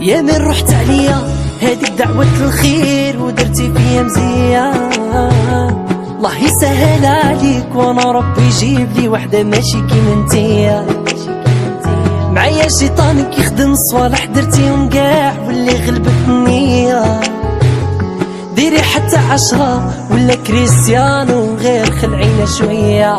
يا من رحت عليا. هذيك دعوة الخير ودرتي فيا مزيان. الله يسهل عليك وأنا ربي يجيب لي وحدة ماشي كيما انتيا. معايا شيطانك يخدم صوالح درتيهم كاع واللي غلبت النية. ديري حتى عشرة ولا كريستيانو غير خلعينا شوية.